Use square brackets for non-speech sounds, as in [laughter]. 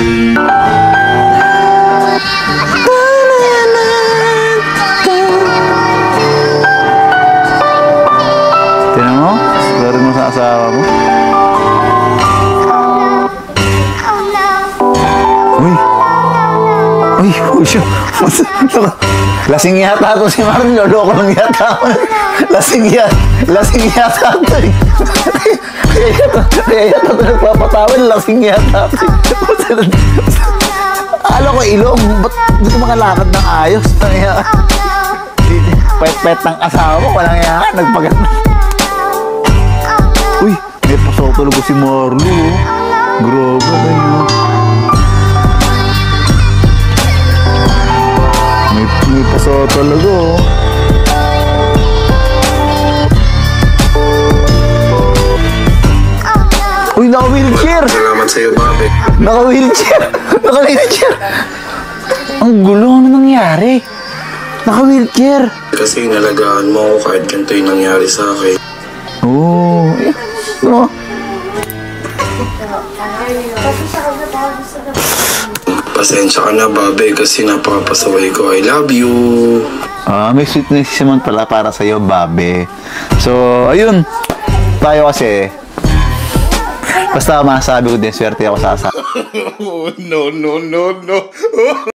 Tinan mo? Siguro mo. Lasing yata si Marlon. Loloko lang yata. Lasing yata. Lasing yata to. Kaya yata, kaya yata to nagpapatawan. Lasing yata to. Alam ko ilong. Ba't di ko makalakad ng ayos? Pet-pet ng asawa ko. Walang yan. Nagpaganda. Uy, may pasok talaga si Marlo. Grabe kayo. May, may pasok talaga. oh. Sa'yo, Bobby. Naka-wheelchair! Naka-wheelchair! Ang gulo, ano nangyari? Naka-wheelchair! Kasi nalagaan mo ako kahit ganito yung nangyari sa akin. Oo. Oh, eh, no. Pasensya ka na, Bobby, kasi napakapasaway ko. I love you. Ah, may sweetness naman pala para sa iyo, babe. So, ayun. Tayo kasi Basta masabi ko din, swerte ako sa asa. [laughs] no, no, no, no. [laughs]